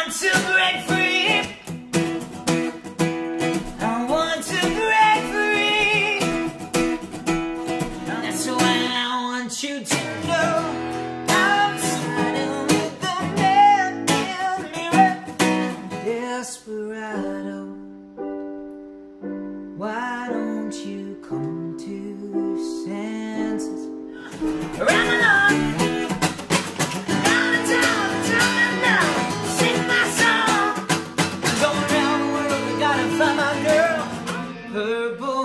want to break free. I want to break free. That's why I want you to know. I'm the man in mirror. Desperado. Why? purple